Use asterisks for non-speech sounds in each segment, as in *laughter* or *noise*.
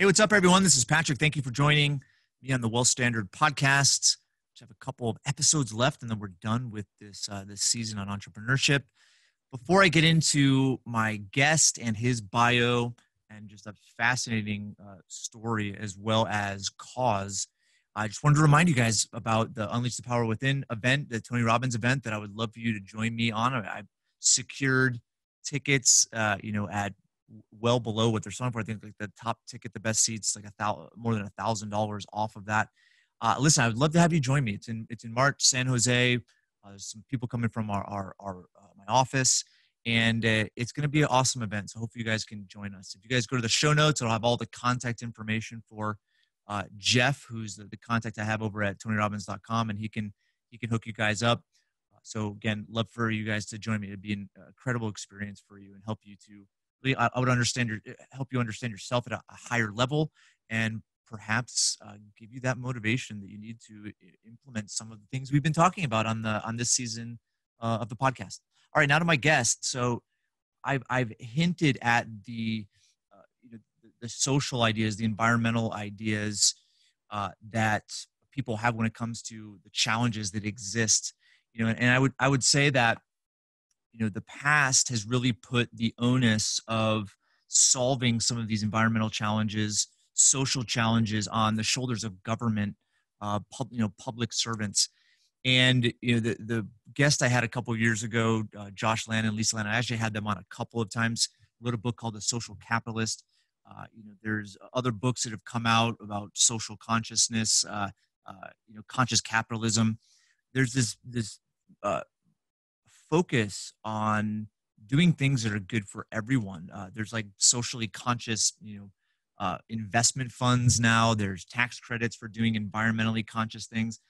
Hey, what's up, everyone? This is Patrick. Thank you for joining me on the Wealth Standard podcast. We have a couple of episodes left, and then we're done with this uh, this season on entrepreneurship. Before I get into my guest and his bio and just a fascinating uh, story as well as cause, I just wanted to remind you guys about the Unleash the Power Within event, the Tony Robbins event that I would love for you to join me on. I secured tickets, uh, you know, at well below what they're selling for. I think like the top ticket, the best seats, like a thousand, more than a thousand dollars off of that. Uh, listen, I would love to have you join me. It's in it's in March, San Jose. Uh, there's some people coming from our our, our uh, my office, and uh, it's going to be an awesome event. So hopefully you guys can join us. If you guys go to the show notes, it'll have all the contact information for uh, Jeff, who's the, the, contact I have over at TonyRobbins.com, and he can he can hook you guys up. So again, love for you guys to join me. It'd be an incredible experience for you and help you to I, would understand your eh, help you understand yourself at a, a higher level and perhaps uh, give you that motivation that you need to implement some of the things we've been talking about on the on this season uh, of the podcast. All right, now to my guest. So I've I've hinted at the uh, you know, the, the, social ideas, the environmental ideas uh, that people have when it comes to the challenges that exist. You know, and, and I would I would say that you know the past has really put the onus of solving some of these environmental challenges social challenges on the shoulders of government uh, pub, you know public servants. And you know the, the guest i had a couple of years ago uh, josh land and lisa land i actually had them on a couple of times. Wrote a book called the social capitalist. Uh, you know there's other books that have come out about social consciousness uh, uh, you know conscious capitalism. There's this this uh, focus on doing things that are good for everyone. Uh, there's like socially conscious, you know, uh, investment funds now. There's tax credits for doing environmentally conscious things.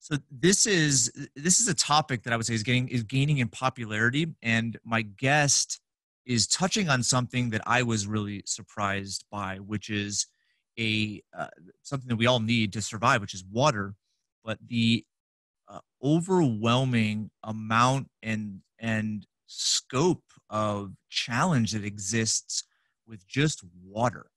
So this is this is a topic that I would say is getting is gaining in popularity, and my guest is touching on something that I was really surprised by, which is a uh, something that we all need to survive, which is water. But the uh, overwhelming amount and and scope of challenge that exists with just water.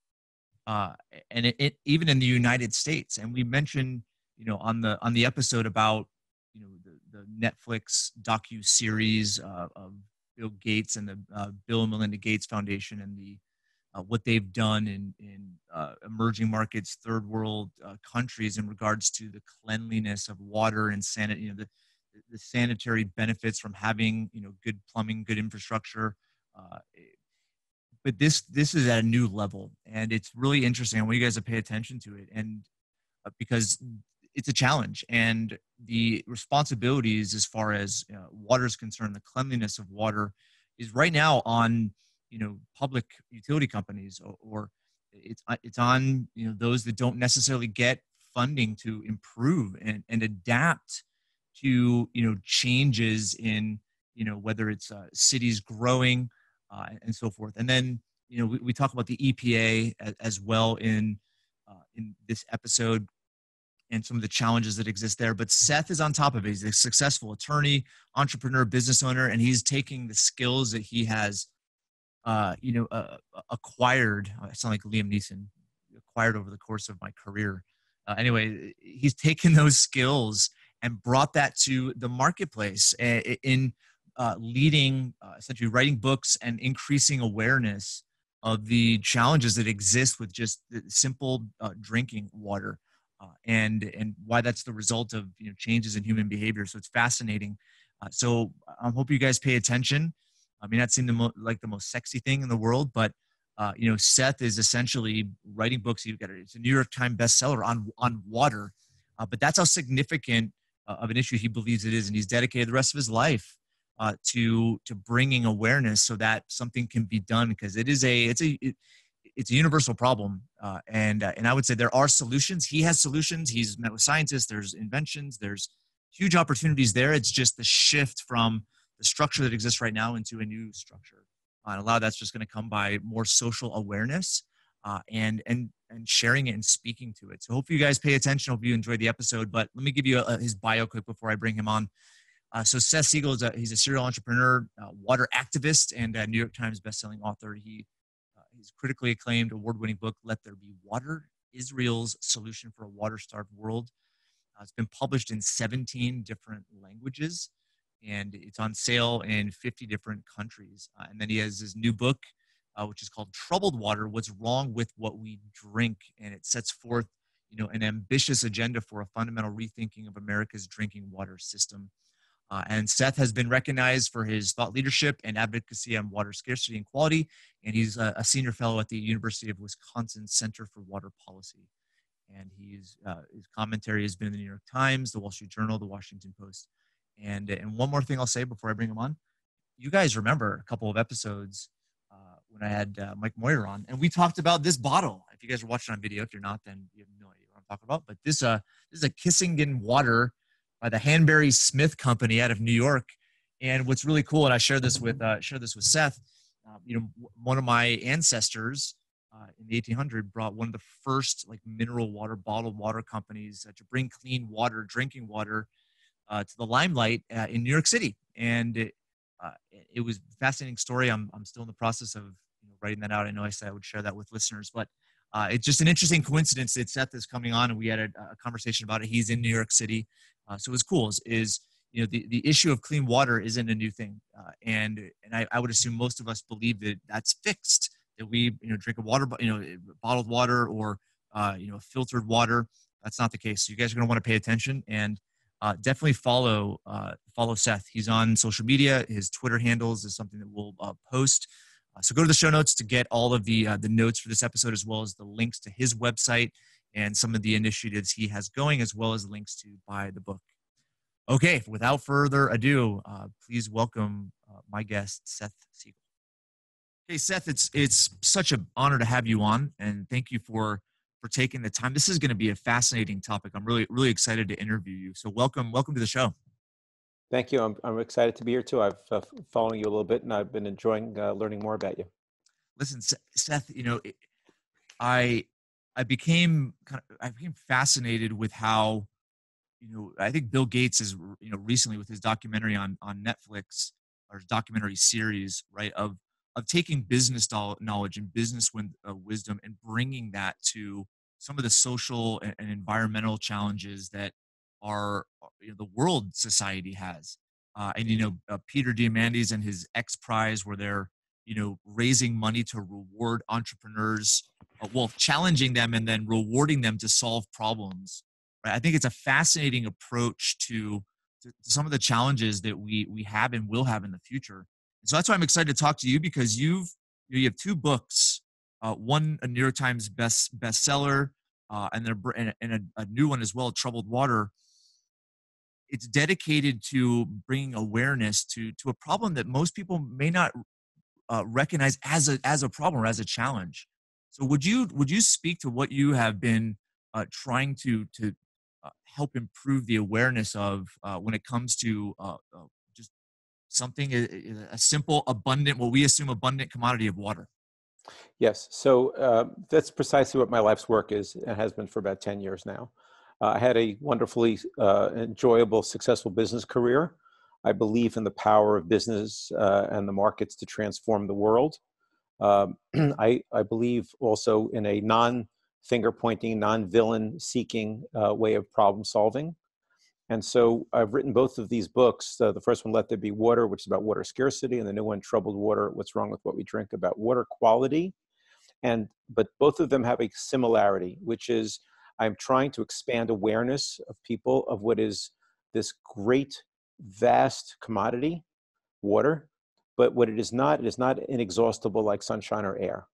Uh, and it, it, even in the united states and we mentioned you know on the on the episode about you know the, the netflix docu series uh, of bill gates and the uh, bill and melinda gates foundation and the uh, what they've done in in uh, emerging markets, third world uh, countries in regards to the cleanliness of water and sanit, you know, the the sanitary benefits from having you know good plumbing, good infrastructure. Uh, but this this is at a new level, and it's really interesting. I want you guys to pay attention to it, and uh, because it's a challenge, and the responsibilities as far as uh, water is concerned, the cleanliness of water is right now on you know public utility companies or, or it's uh, it's on you know those that don't necessarily get funding to improve and, and adapt to you know changes in you know whether it's uh, cities growing uh, and so forth. And then you know we, we talk about the epa as, as well in uh, in this episode and some of the challenges that exist there. But seth is on top of it. He's a successful attorney entrepreneur business owner and he's taking the skills that he has uh, you know, uh, acquired. I sound like Liam Neeson. Acquired over the course of my career. Uh, anyway, he's taken *laughs* those skills and brought that to the marketplace in uh, leading, uh, essentially writing books and increasing awareness of the challenges that exist with just simple uh, drinking water. Uh, and and why that's the result of you know changes in human behavior. So it's fascinating. Uh, so I hope you guys pay attention. I mean, that seemed the mo- like the most sexy thing in the world, but uh, you know, Seth is essentially writing books. You got it's a New York Times bestseller on on water, uh, but that's how significant uh, of an issue he believes it is, and he's dedicated the rest of his life uh, to to bringing awareness so that something can be done because it is a it's a it, it's a universal problem, uh, and uh, and I would say there are solutions. He has solutions. He's met with scientists. There's inventions. There's huge opportunities there. It's just the shift from the structure that exists right now into a new structure. Uh, and a lot of that's just going to come by more social awareness uh, and and and sharing it and speaking to it. So hopefully you guys pay attention. Hope you enjoyed the episode. But let me give you a, his bio quick before I bring him on. Uh, so Seth Siegel is a, he's a serial entrepreneur, uh, water activist, and New York Times bestselling author. He uh, his critically acclaimed, award-winning book, "Let There Be Water: Israel's Solution for a Water-Starved World." Uh, it's been published in 17 different languages, and it's on sale in 50 different countries. Uh, and then he has his new book, uh, which is called "Troubled Water: What's Wrong with What We Drink," and it sets forth, you know, an ambitious agenda for a fundamental rethinking of America's drinking water system. Uh, and Seth has been recognized for his thought leadership and advocacy on water scarcity and quality. And he's a, a senior fellow at the University of Wisconsin Center for Water Policy. And he's, uh, his commentary has been in the New York Times, the Wall Street Journal, the Washington Post. And, and one more thing I'll say before I bring him on. You guys remember a couple of episodes uh, when I had uh, Mike Moyer on, and we talked about this bottle. If you guys are watching on video, if you're not, then you have no idea what I'm talking about. But this, uh, this is a Kissingen water by the Hanbury Smith Company out of New York. And what's really cool, and I share this with uh, share this with Seth. Uh, you know, one of my ancestors uh, in the 1800 brought one of the first like mineral water bottled water companies uh, to bring clean water, drinking water, uh, to the limelight uh, in New York City. And it, it was a fascinating story. I'm I'm still in the process of you know, writing that out. I know I said I would share that with listeners, but uh, it's just an interesting coincidence that Seth is coming on and we had a, a conversation about it. He's in New York City. Uh, so it's cool is, is, you know, the, the issue of clean water isn't a new thing. Uh, and and I, I would assume most of us believe that that's fixed, that we, you know, drink a water, you know, bottled water or, uh, you know, filtered water. That's not the case. So you guys are going to want to pay attention and uh, definitely follow uh, follow Seth. He's on social media. His Twitter handles is something that we'll uh, post. Uh, so go to the show notes to get all of the uh, the notes for this episode, as well as the links to his website and some of the initiatives he has going, as well as links to buy the book. Okay, without further ado, uh, please welcome my guest, Seth Siegel. Hey, Seth, it's it's such an honor to have you on, and thank you for for taking the time. This is going to be a fascinating topic. I'm really really excited to interview you. So welcome welcome to the show. Thank you. I'm, I'm excited to be here too. I've uh, following you a little bit, and I've been enjoying uh, learning more about you. Listen, Seth, you know, I I became kind of I became fascinated with how, you know, I think Bill Gates is you know recently with his documentary on on Netflix or his documentary series, right, of of taking business knowledge and business uh, wisdom and bringing that to some of the social and environmental challenges that our uh, you know, the world society has. Uh, and you know, uh, Peter Diamandis and his X Prize, where they're you know raising money to reward entrepreneurs, uh, well, challenging them and then rewarding them to solve problems. Right? I think it's a fascinating approach to, to some of the challenges that we we have and will have in the future. So that's why I'm excited to talk to you because you've you have two books, uh, one a New York Times best bestseller, uh, and then a, and a, a new one as well, Troubled Water it's dedicated to bringing awareness to to a problem that most people may not uh, recognize as a as a problem or as a challenge. So would you would you speak to what you have been uh, trying to to uh, help improve the awareness of uh, when it comes to uh, uh, something a, simple abundant what we assume abundant commodity of water? Yes, so that's precisely what my life's work is and has been for about ten years now. Uh, I had a wonderfully uh, enjoyable, successful business career. I believe in the power of business uh, and the markets to transform the world. Um, *clears throat* I, I, believe also in a non finger pointing, non villain seeking uh, way of problem solving. And so I've written both of these books. Uh, the first one, Let There Be Water, which is about water scarcity, and the new one, Troubled Water What's Wrong with What We Drink, about water quality. And, but both of them have a similarity, which is I'm trying to expand awareness of people of what is this great, vast commodity, water. But what it is not, it is not inexhaustible like sunshine or air.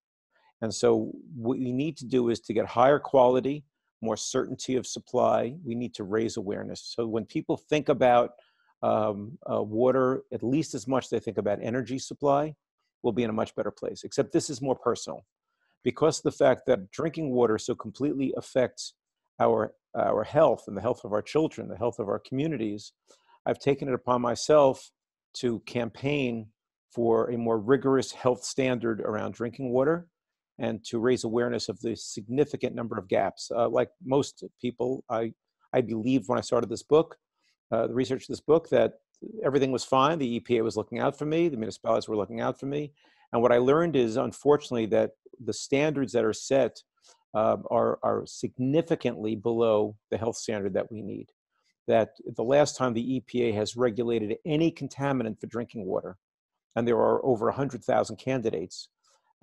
And so, what we need to do is to get higher quality, more certainty of supply. We need to raise awareness. So, when people think about um, uh, water, at least as much they think about energy supply, we'll be in a much better place. Except this is more personal because the fact that drinking water so completely affects our our health and the health of our children, the health of our communities, I've taken it upon myself to campaign for a more rigorous health standard around drinking water and to raise awareness of the significant number of gaps. Uh, like most people, I, I believed when I started this book, uh, the research of this book, that everything was fine. The EPA was looking out for me, the municipalities were looking out for me. And what I learned is, unfortunately, that the standards that are set uh, are, are significantly below the health standard that we need. That the last time the EPA has regulated any contaminant for drinking water, and there are over 100,000 candidates,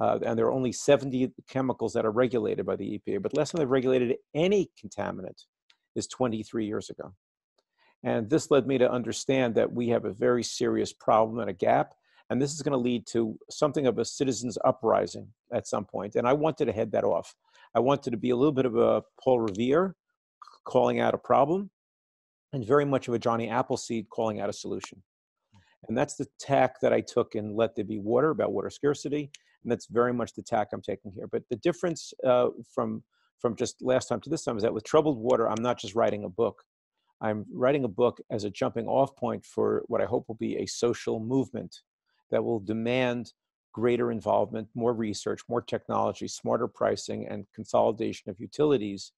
uh, and there are only 70 chemicals that are regulated by the EPA, but last time they regulated any contaminant is 23 years ago. And this led me to understand that we have a very serious problem and a gap. And this is going to lead to something of a citizens' uprising at some point. And I wanted to head that off. I wanted to be a little bit of a Paul Revere calling out a problem and very much of a Johnny Appleseed calling out a solution. And that's the tack that I took in Let There Be Water about water scarcity. And that's very much the tack I'm taking here. But the difference uh, from, from just last time to this time is that with Troubled Water, I'm not just writing a book. I'm writing a book as a jumping off point for what I hope will be a social movement that will demand greater involvement, more research, more technology, smarter pricing, and consolidation of utilities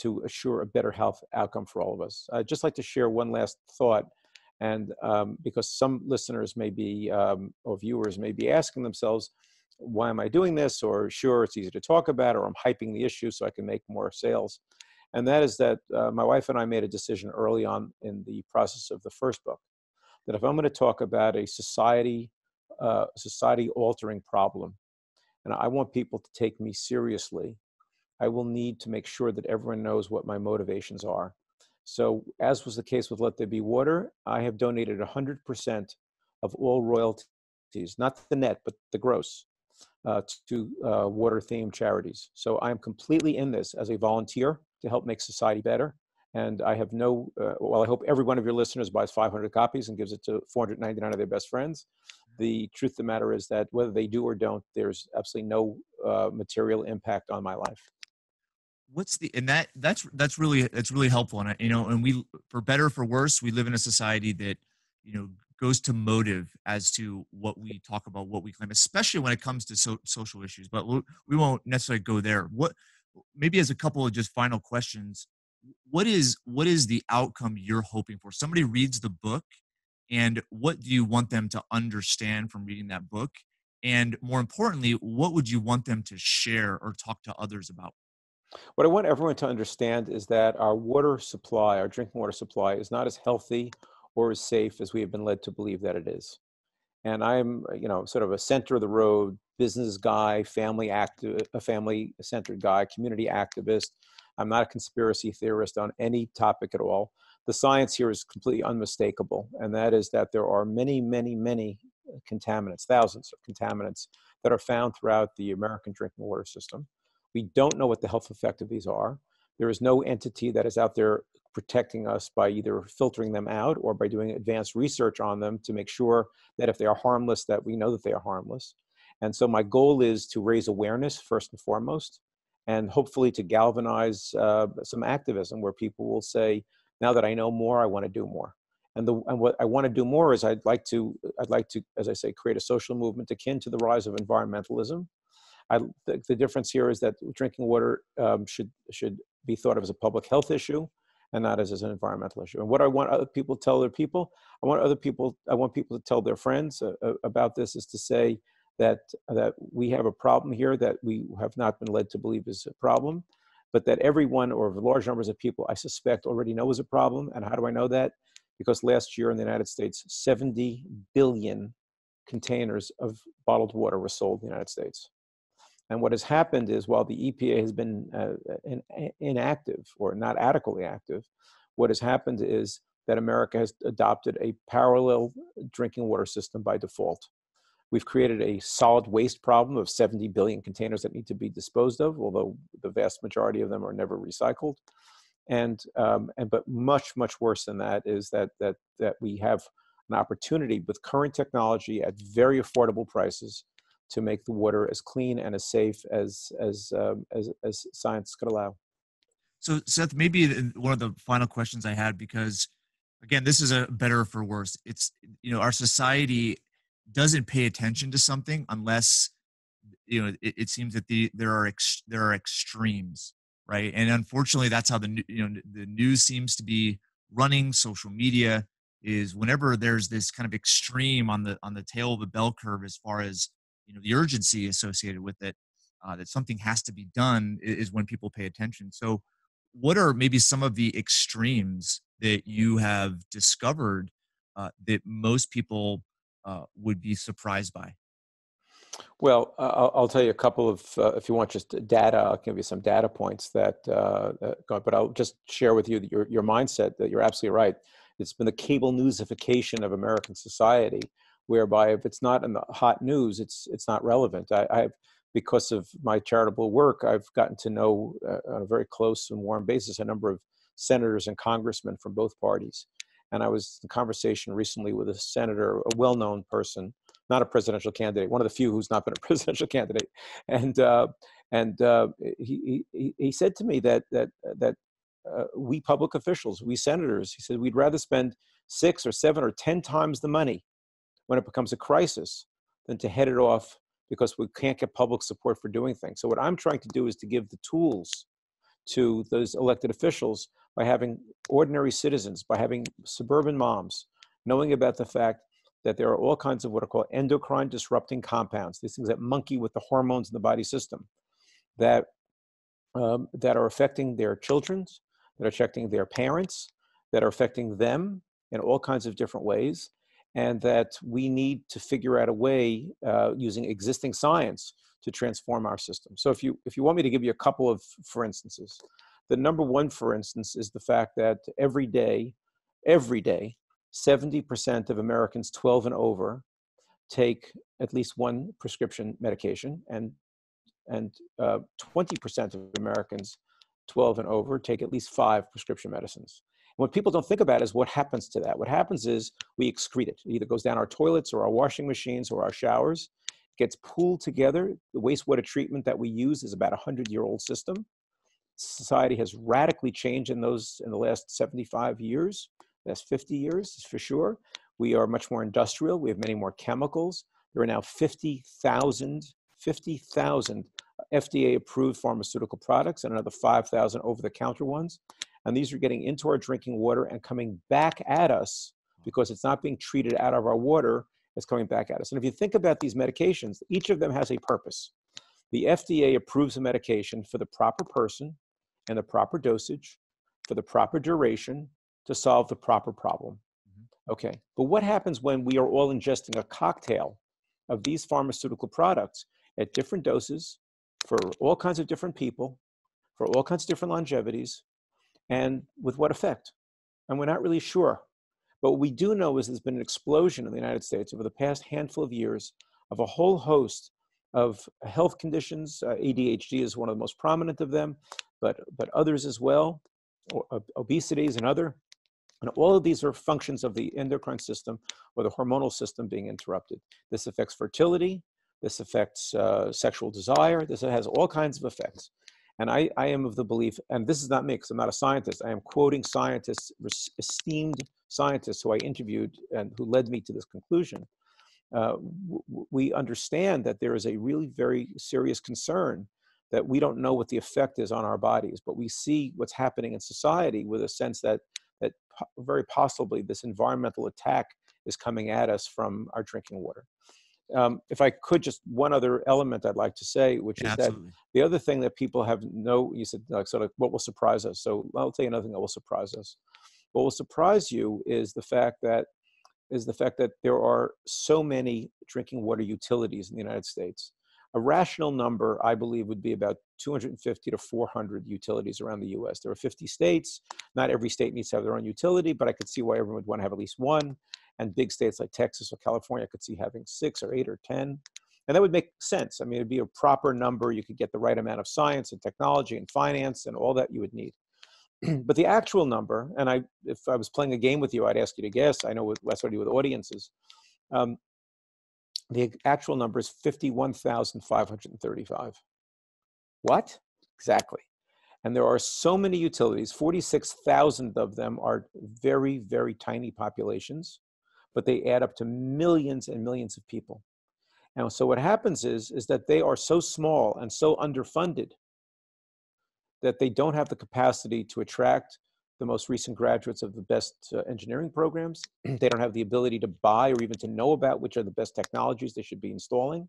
to assure a better health outcome for all of us. I'd just like to share one last thought. And um, because some listeners may be, um, or viewers may be asking themselves, why am I doing this? Or sure, it's easy to talk about, or I'm hyping the issue so I can make more sales and that is that uh, my wife and I made a decision early on in the process of the first book that if I'm going to talk about a society uh, society altering problem, and I want people to take me seriously, I will need to make sure that everyone knows what my motivations are. So, as was the case with Let There Be Water, I have donated 100% of all royalties, not the net, but the gross, uh, to uh, water themed charities. So, I am completely in this as a volunteer to help make society better. And I have no, uh, well, I hope every one of your listeners buys 500 copies and gives it to 499 of their best friends. The truth of the matter is that whether they do or don't, there's absolutely no uh, material impact on my life. What's the and that that's that's really that's really helpful and I, you know and we for better for worse we live in a society that you know goes to motive as to what we talk about what we claim especially when it comes to so, social issues but we won't necessarily go there. What maybe as a couple of just final questions what is what is the outcome you're hoping for? Somebody reads the book and what do you want them to understand from reading that book? And more importantly what would you want them to share or talk to others about? What i want everyone to understand is that our water supply our drinking water supply is not as healthy or as safe as we have been led to believe that it is and i'm uh, you know sort of a center of the road business guy, family active, a family centered guy, community activist. I'm not a conspiracy theorist on any topic at all. The science here is completely unmistakable, and that is that there are many, many, many uh, contaminants, thousands of contaminants that are found throughout the American drinking water system. We don't know what the health effect of these are. There is no entity that is out there protecting us by either filtering them out or by doing advanced research on them to make sure that if they are harmless, that we know that they are harmless. And so my goal is to raise awareness first and foremost, and hopefully to galvanize uh, some activism where people will say, now that I know more, I want to do more. And, the, and what I want to do more is I'd like to, I'd like to, as I say, create a social movement akin to the rise of environmentalism. I, the, the difference here is that drinking water um, should, should be thought of as a public health issue and not as, as an environmental issue. And what I want other people to tell their people, I want other people, I want people to tell their friends uh, uh about this is to say, that that we have a problem here that we have not been led to believe is a problem, but that everyone or large numbers of people I suspect already know is a problem. And how do I know that? Because last year in the United States, 70 billion containers of bottled water were sold in the United States. And what has happened is while the EPA has been uh, in, inactive or not adequately active, what has happened is that America has adopted a parallel drinking water system by default. We've created a solid waste problem of 70 billion containers that need to be disposed of, although the vast majority of them are never recycled. And, um, and but much, much worse than that is that, that, that we have an opportunity with current technology at very affordable prices to make the water as clean and as safe as, as, um, as, as science could allow. So, Seth, maybe one of the final questions I had, because again, this is a better for worse. It's, you know, our society doesn't pay attention to something unless you know it, it seems that the there are ex, there are extremes right and unfortunately that's how the you know the news seems to be running social media is whenever there's this kind of extreme on the on the tail of the bell curve as far as you know the urgency associated with it uh, that something has to be done is when people pay attention. So, what are maybe some of the extremes that you have discovered uh, that most people uh, would be surprised by? Well, uh, I'll, tell you a couple of, uh, if you want just data, I'll give you some data points that, uh, but I'll just share with you your, your mindset that you're absolutely right. It's been the cable newsification of American society, whereby if it's not in the hot news, it's, it's not relevant. I, I've, because of my charitable work, I've gotten to know uh, on a very close and warm basis a number of senators and congressmen from both parties. And I was in conversation recently with a senator, a well known person, not a presidential candidate, one of the few who's not been a *laughs* presidential candidate. And, uh, and uh, he, he, he said to me that, that, that uh, we public officials, we senators, he said, we'd rather spend six or seven or 10 times the money when it becomes a crisis than to head it off because we can't get public support for doing things. So what I'm trying to do is to give the tools to those elected officials by having ordinary citizens, by having suburban moms, knowing about the fact that there are all kinds of what are called endocrine disrupting compounds, these things that monkey with the hormones in the body system, that, um, that are affecting their children, that are affecting their parents, that are affecting them in all kinds of different ways and that we need to figure out a way uh, using existing science to transform our system. So if you if you want me to give you a couple of for instances, the number one for instance is the fact that every day, every day, 70% of Americans 12 and over take at least one prescription medication and and uh, 20% of Americans 12 and over take at least five prescription medicines what people don't think about is what happens to that. What happens is we excrete it. It either goes down our toilets or our washing machines or our showers. It gets pooled together. The wastewater treatment that we use is about a hundred year old system. Society has radically changed in those in the last 75 years, last 50 years for sure. We are much more industrial. We have many more chemicals. There are now 50,000 50,000 FDA approved pharmaceutical products and another 5,000 over the counter ones and these are getting into our drinking water and coming back at us because it's not being treated out of our water it's coming back at us. And if you think about these medications each of them has a purpose. The fda approves a medication for the proper person and the proper dosage for the proper duration to solve the proper problem. Mm-hmm. okay but what happens when we are all ingesting a cocktail of these pharmaceutical products at different doses for all kinds of different people for all kinds of different longevities and with what effect? And we're not really sure. But what we do know is there's been an explosion in the United States over the past handful of years of a whole host of health conditions. Uh, ADHD is one of the most prominent of them, but, but others as well, obesities and other. And all of these are functions of the endocrine system or the hormonal system being interrupted. This affects fertility, this affects uh, sexual desire, this has all kinds of effects. And I, I am of the belief, and this is not me because I'm not a scientist, I am quoting scientists, esteemed scientists who I interviewed and who led me to this conclusion. Uh, we understand that there is a really very serious concern that we don't know what the effect is on our bodies, but we see what's happening in society with a sense that that very possibly this environmental attack is coming at us from our drinking water. Um, if I could, just one other element I'd like to say, which is absolutely. that the other thing that people have no, you said like sort of what will surprise us. So I'll tell you another thing that will surprise us. What will surprise you is the fact that is the fact that there are so many drinking water utilities in the United States. A rational number, I believe, would be about 250 to 400 utilities around the US. There are 50 states. Not every state needs to have their own utility, but I could see why everyone would want to have at least one and big states like Texas or California could see having six or eight or 10. And that would make sense. I mean, it'd be a proper number. You could get the right amount of science and technology and finance and all that you would need. *clears throat* but the actual number, and I, if I was playing a game with you, I'd ask you to guess. I know what, that's what I do with audiences. Um, the actual number is 51,535. What? Exactly. And there are so many utilities, 46,000 of them are very, very tiny populations but they add up to millions and millions of people. And so what happens is, is that they are so small and so underfunded that they don't have the capacity to attract the most recent graduates of the best uh, engineering programs. *clears throat* they don't have the ability to buy or even to know about which are the best technologies they should be installing.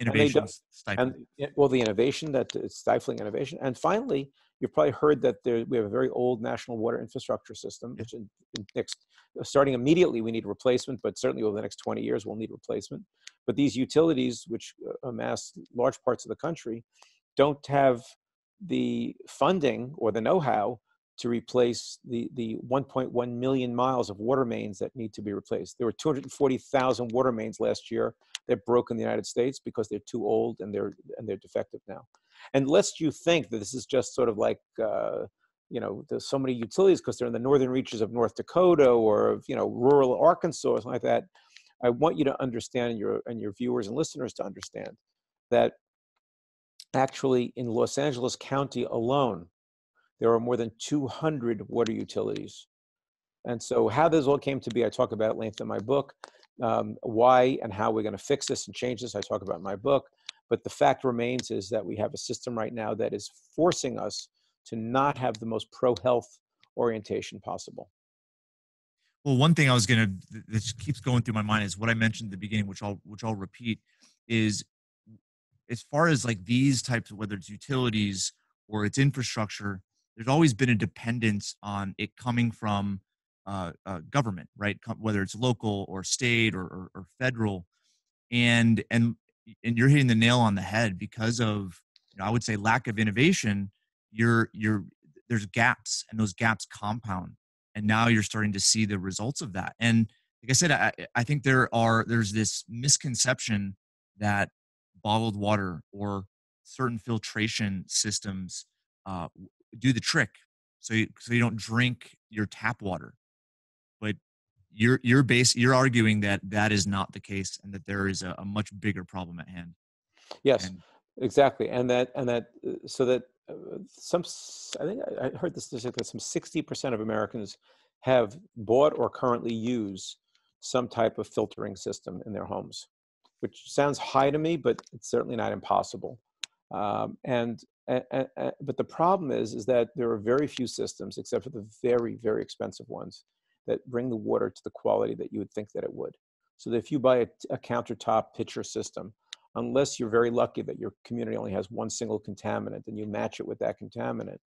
Innovation and well, the innovation that is stifling innovation, and finally, you've probably heard that there, we have a very old national water infrastructure system, which in, in next starting immediately we need replacement, but certainly over the next 20 years we'll need replacement. But these utilities, which uh, amass large parts of the country, don't have the funding or the know-how to replace the, the 1.1 million miles of water mains that need to be replaced. There were 240,000 water mains last year that broke in the United States because they're too old and they're and they're defective now. And lest you think that this is just sort of like uh, you know there's so many utilities because they're in the northern reaches of North Dakota or of you know rural Arkansas or something like that. I want you to understand and your and your viewers and listeners to understand that actually in Los Angeles County alone, there are more than 200 water utilities. And so, how this all came to be, I talk about at length in my book. Um, why and how we're going to fix this and change this, I talk about in my book. But the fact remains is that we have a system right now that is forcing us to not have the most pro health orientation possible. Well, one thing I was going to this keeps going through my mind is what I mentioned at the beginning, which I'll which I'll repeat, is as far as like these types of whether it's utilities or it's infrastructure, there's always been a dependence on it coming from uh, uh, government, right? Whether it's local or state or, or, or, federal, and and and you're hitting the nail on the head because of you know, I would say lack of innovation. You're you're there's gaps, and those gaps compound, and now you're starting to see the results of that. And like I said, I, I think there are there's this misconception that bottled water or certain filtration systems uh, do the trick so you, so you don't drink your tap water. But you're you're base you're arguing that that is not the case and that there is a, a much bigger problem at hand. Yes and, exactly and that and that uh, so that uh, some i think i heard this statistic that some 60% of americans have bought or currently use some type of filtering system in their homes which sounds high to me but it's certainly not impossible. Um, and but the problem is, is that there are very few systems, except for the very, very expensive ones, that bring the water to the quality that you would think that it would. So if you buy a, a countertop pitcher system, unless you're very lucky that your community only has one single contaminant and you match it with that contaminant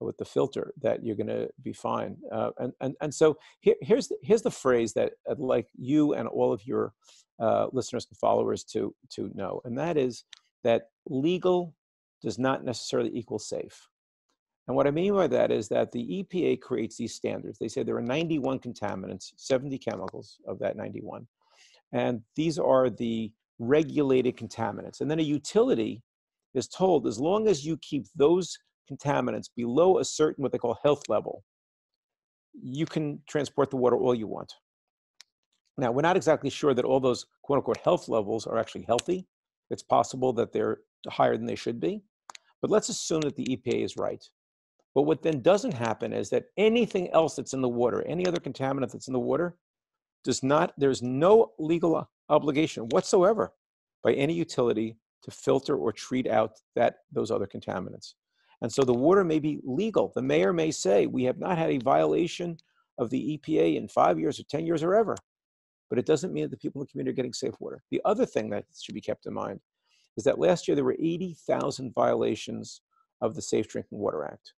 with the filter that you're going to be fine uh, and, and and so here, here's the, here's the phrase that I'd like you and all of your uh, listeners and followers to to know and that is that legal does not necessarily equal safe. And what I mean by that is that the EPA creates these standards. They say there are 91 contaminants, 70 chemicals of that 91. And these are the regulated contaminants. And then a utility is told as long as you keep those contaminants below a certain what they call health level, you can transport the water all you want. Now, we're not exactly sure that all those quote unquote health levels are actually healthy. It's possible that they're higher than they should be. But let's assume that the EPA is right. But what then doesn't happen is that anything else that's in the water, any other contaminant that's in the water, does not, there's no legal obligation whatsoever by any utility to filter or treat out that those other contaminants. And so the water may be legal. The mayor may say, we have not had a violation of the EPA in five years or 10 years or ever. But it doesn't mean that the people in the community are getting safe water. The other thing that should be kept in mind is that last year there were 80,000 violations of the Safe Drinking Water Act.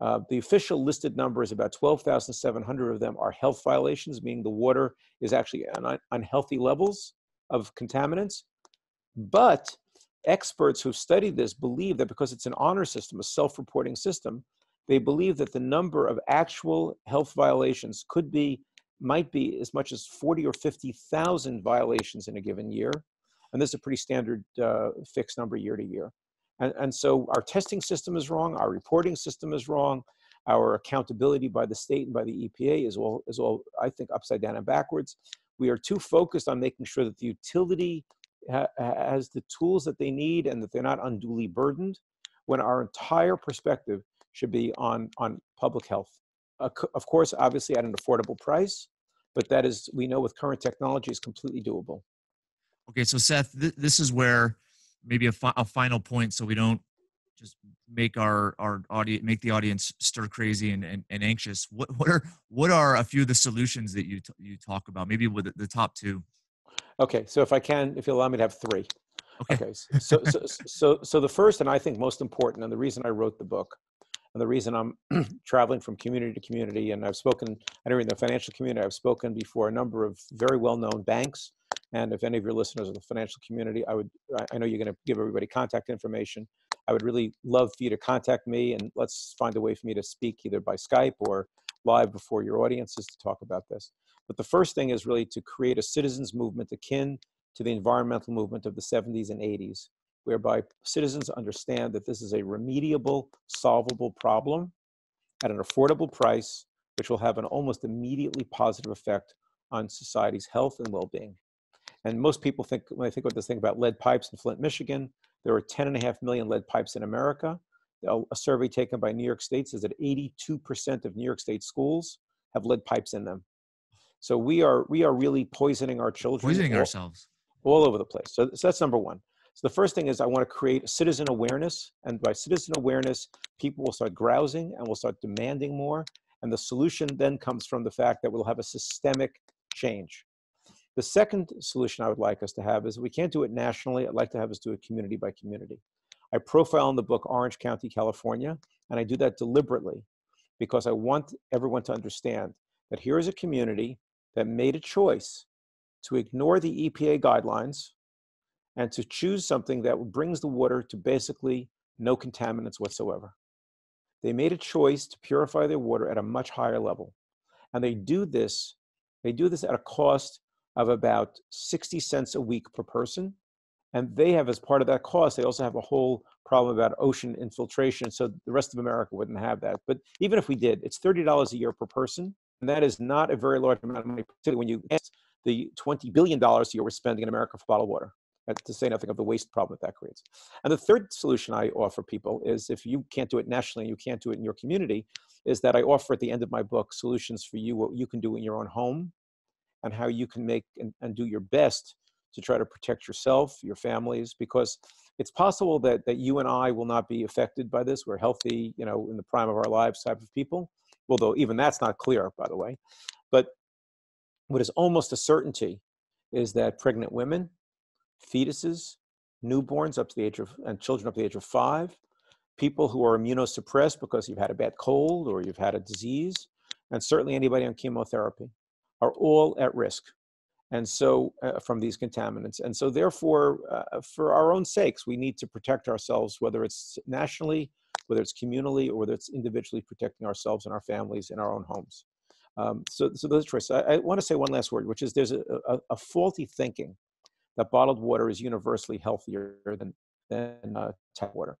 Uh, the official listed number is about 12,700 of them are health violations, meaning the water is actually on unhealthy levels of contaminants. But experts who've studied this believe that because it's an honor system, a self reporting system, they believe that the number of actual health violations could be, might be as much as 40 or 50,000 violations in a given year and this is a pretty standard uh, fixed number year to year. And, and so our testing system is wrong, our reporting system is wrong, our accountability by the state and by the EPA is all, is all I think, upside down and backwards. We are too focused on making sure that the utility ha- has the tools that they need and that they're not unduly burdened, when our entire perspective should be on, on public health. Uh, of course, obviously at an affordable price, but that is, we know with current technology, is completely doable. Okay, so Seth, th- this is where maybe a, fi- a final point, so we don't just make our our audience make the audience stir crazy and, and, and, anxious. What what are what are a few of the solutions that you t- you talk about? Maybe with the top two. Okay, so if I can, if you allow me to have three. Okay. Okay. So, so, so, so the first and I think most important, and the reason I wrote the book, and the reason I'm *clears throat* traveling from community to community, and I've spoken, I don't even know in the financial community, I've spoken before a number of very well-known banks. And if any of your listeners are the financial community, I would, I know you're going to give everybody contact information. I would really love for you to contact me, and let's find a way for me to speak either by Skype or live before your audiences to talk about this. But the first thing is really to create a citizens movement akin to the environmental movement of the 70s and 80s, whereby citizens understand that this is a remediable, solvable problem at an affordable price, which will have an almost immediately positive effect on society's health and well-being. And most people think, when they think about this thing about lead pipes in Flint, Michigan, there are 10 and a half million lead pipes in America. A survey taken by New York State says that 82% of New York State schools have lead pipes in them. So we are we are really poisoning our children. Poisoning all, ourselves. all over the place. So, so that's number one. So the first thing is I want to create citizen awareness, and by citizen awareness, people will start grousing and will start demanding more. And the solution then comes from the fact that we'll have a systemic change. The second solution I would like us to have is we can't do it nationally. I'd like to have us do it community by community. I profile in the book Orange County, California, and I do that deliberately because I want everyone to understand that here is a community that made a choice to ignore the EPA guidelines and to choose something that brings the water to basically no contaminants whatsoever. They made a choice to purify their water at a much higher level. And they do this, they do this at a cost of about 60 cents a week per person. And they have, as part of that cost, they also have a whole problem about ocean infiltration. So the rest of America wouldn't have that. But even if we did, it's $30 a year per person. And that is not a very large amount of money, particularly when you ask the $20 billion a year we're spending in America for bottled water, to say nothing of the waste problem that that creates. And the third solution I offer people is if you can't do it nationally, and you can't do it in your community, is that I offer at the end of my book solutions for you, what you can do in your own home and how you can make and, and do your best to try to protect yourself, your families, because it's possible that, that you and I will not be affected by this. We're healthy, you know, in the prime of our lives type of people, although even that's not clear, by the way. But what is almost a certainty is that pregnant women, fetuses, newborns up to the age of, and children up to the age of five, people who are immunosuppressed because you've had a bad cold or you've had a disease, and certainly anybody on chemotherapy are all at risk and so uh, from these contaminants. And so therefore uh, for our own sakes we need to protect ourselves whether it's nationally whether it's communally or whether it's individually protecting ourselves and our families in our own homes. Um, so, so those choices. I, I want to say one last word which is there's a, a, a, faulty thinking that bottled water is universally healthier than, than uh, tap water.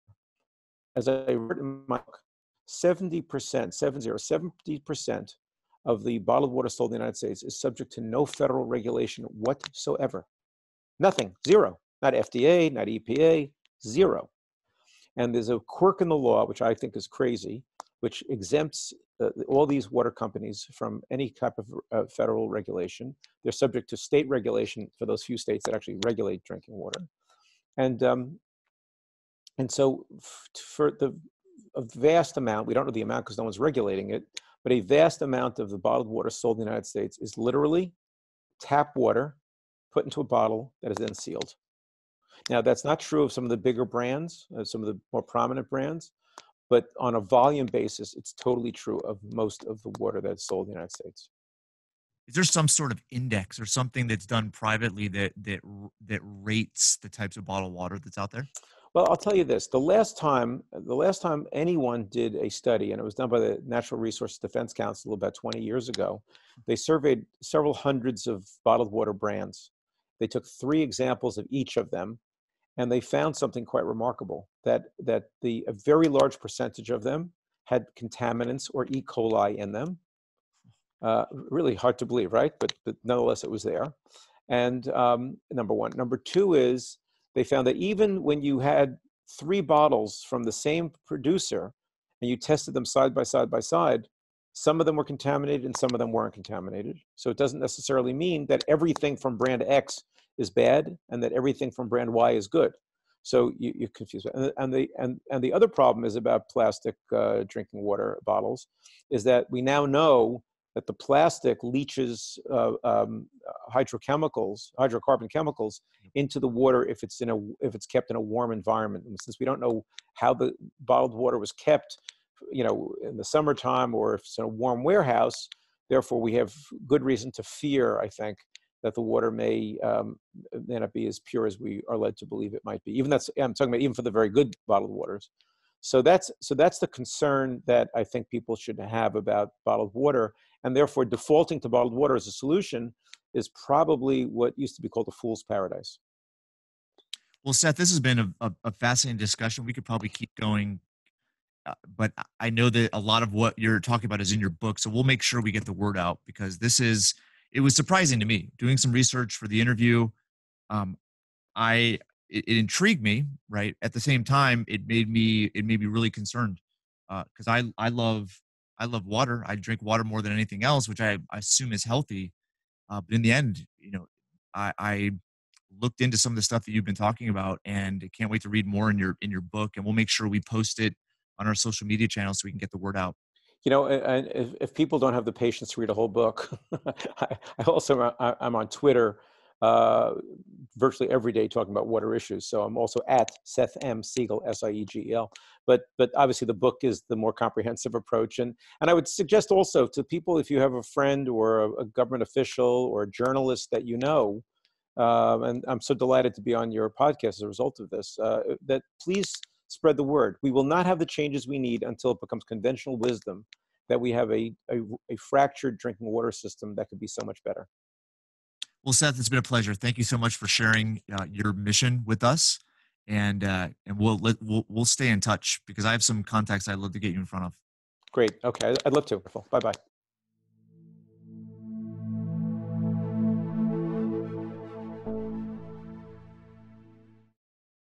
As i wrote in my book 70% 70 70% of the bottled water sold in the United States is subject to no federal regulation whatsoever. Nothing, zero. Not FDA, not EPA, zero. And there's a quirk in the law, which I think is crazy, which exempts uh, all these water companies from any type of uh, federal regulation. They're subject to state regulation for those few states that actually regulate drinking water. And, um, and so for the vast amount, we don't know the amount because no one's regulating it, but a vast amount of the bottled water sold in the United States is literally tap water put into a bottle that is then sealed. Now, that's not true of some of the bigger brands, uh, some of the more prominent brands, but on a volume basis, it's totally true of most of the water that's sold in the United States. Is there some sort of index or something that's done privately that that that rates the types of bottled water that's out there? Well, I'll tell you this: the last time, the last time anyone did a study, and it was done by the Natural Resource Defense Council about 20 years ago, they surveyed several hundreds of bottled water brands. They took three examples of each of them, and they found something quite remarkable: that that the a very large percentage of them had contaminants or E. coli in them. Uh, really hard to believe, right? But, but nonetheless, it was there. And um, number one. Number two is they found that even when you had three bottles from the same producer and you tested them side by side by side, some of them were contaminated and some of them weren't contaminated. So it doesn't necessarily mean that everything from brand X is bad and that everything from brand Y is good. So you, you confuse it. And, and, the, and, and the other problem is about plastic uh, drinking water bottles is that we now know that the plastic leaches uh, um, hydrochemicals, hydrocarbon chemicals into the water if it's in a if it's kept in a warm environment. And since we don't know how the bottled water was kept, you know, in the summertime or if it's in a warm warehouse, therefore we have good reason to fear, I think, that the water may um, may not be as pure as we are led to believe it might be. Even that's I'm talking about even for the very good bottled waters. So that's so that's the concern that I think people should have about bottled water, and therefore defaulting to bottled water as a solution is probably what used to be called a fool's paradise. Well, Seth, this has been a, a, a fascinating discussion. We could probably keep going, uh, but I know that a lot of what you're talking about is in your book, so we'll make sure we get the word out because this is. It was surprising to me doing some research for the interview. Um, I it, it, intrigued me right at the same time it made me it made me really concerned because uh, i i love i love water i drink water more than anything else which i, I assume is healthy uh, but in the end you know I, I looked into some of the stuff that you've been talking about and can't wait to read more in your in your book and we'll make sure we post it on our social media channels so we can get the word out. You know if, if people don't have the patience to read a whole book *laughs* I, I also i'm on twitter uh, virtually every day talking about water issues. So I'm also at Seth M. Siegel, S-I-E-G-E-L. But but obviously the book is the more comprehensive approach. And and I would suggest also to people if you have a friend or a, a government official or a journalist that you know, um, and I'm so delighted to be on your podcast as a result of this, uh, that please spread the word. We will not have the changes we need until it becomes conventional wisdom that we have a, a, a fractured drinking water system that could be so much better. Well, Seth, it's been a pleasure. Thank you so much for sharing uh, your mission with us, and uh, and we'll let we'll we'll stay in touch because I have some contacts I'd love to get you in front of. Great. Okay, I'd love to. Bye bye.